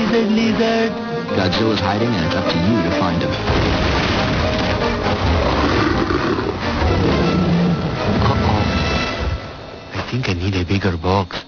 Lizard, lizard. Godzilla's hiding and it's up to you to find him. Uh-oh. I think I need a bigger box.